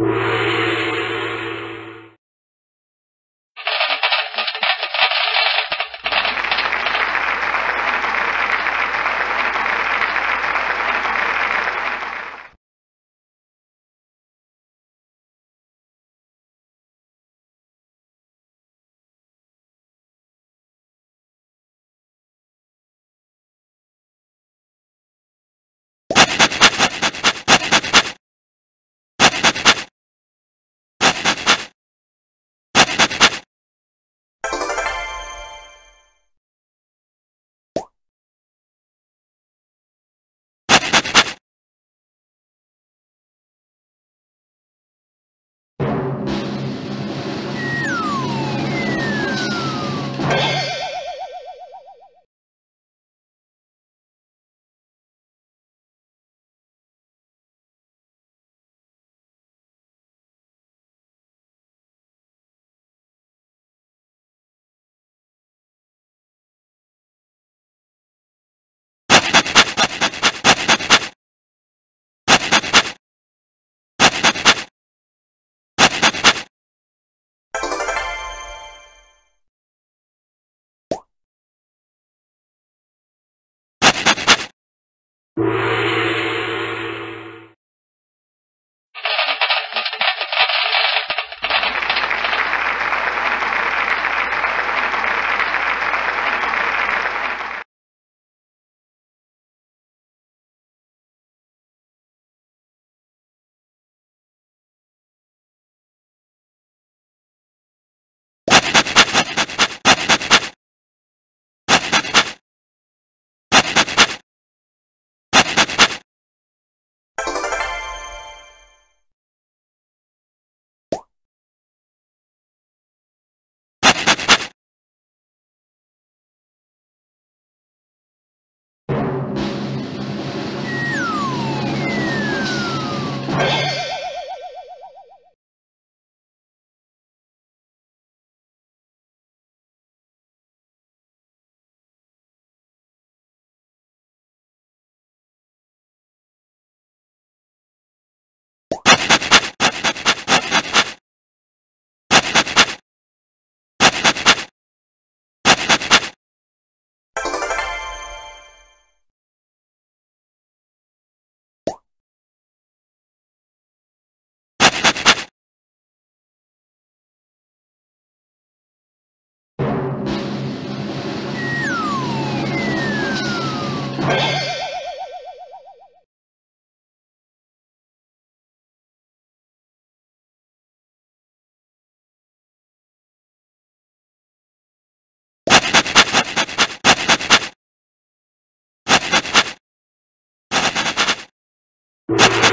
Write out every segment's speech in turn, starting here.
Música Thank you.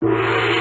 you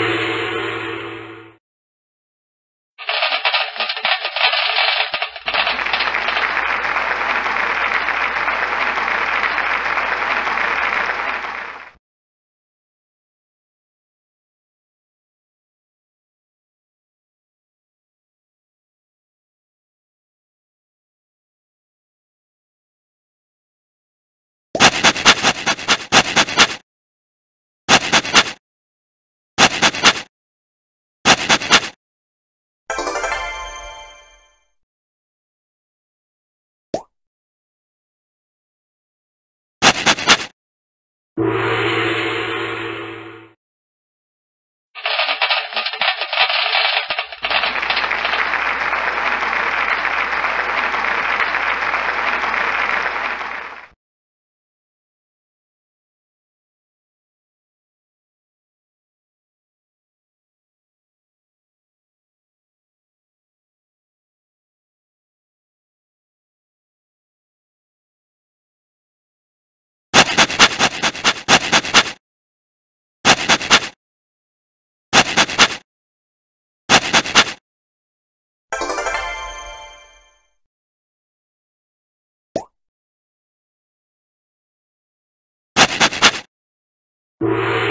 you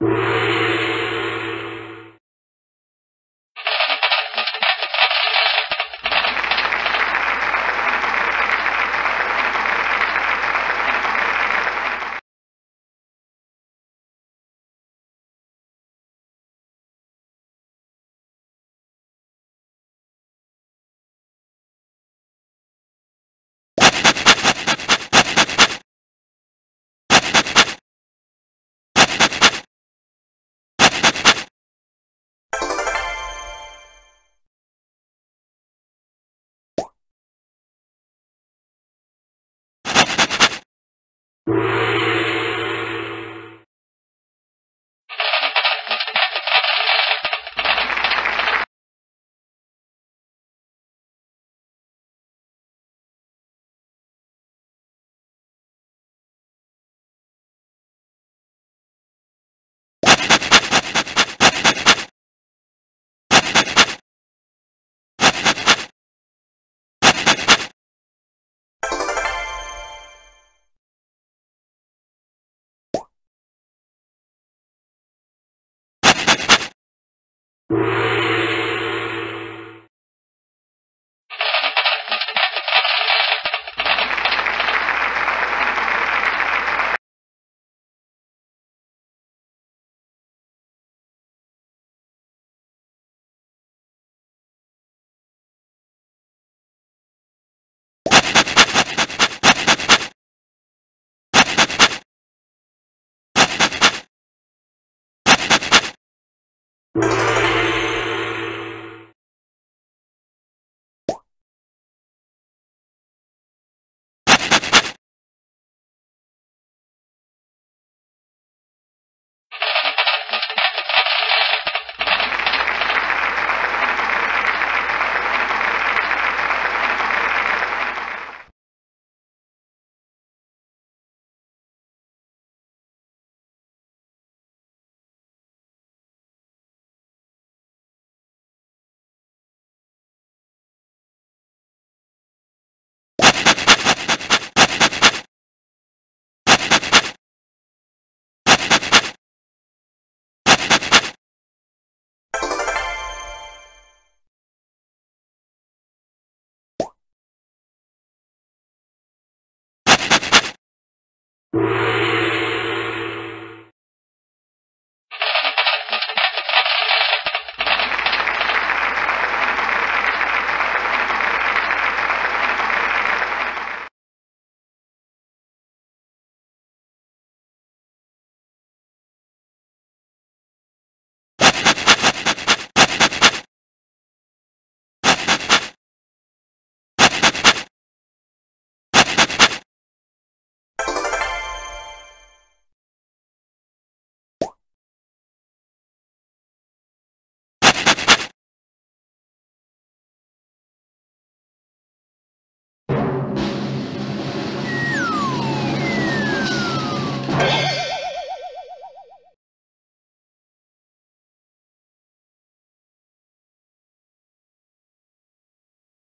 you you